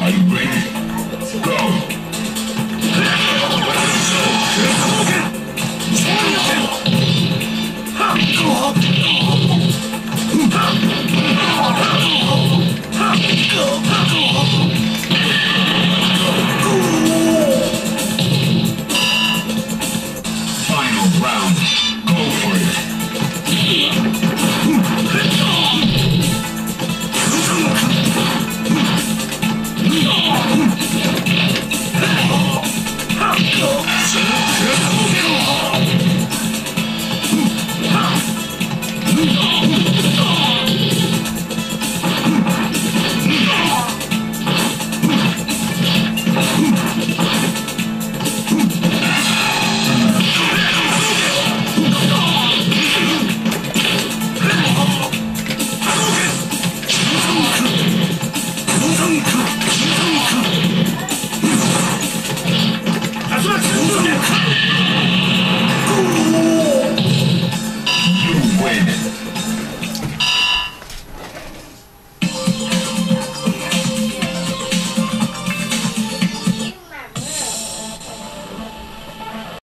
I'm ready. Go! Final round. Go for it. liquid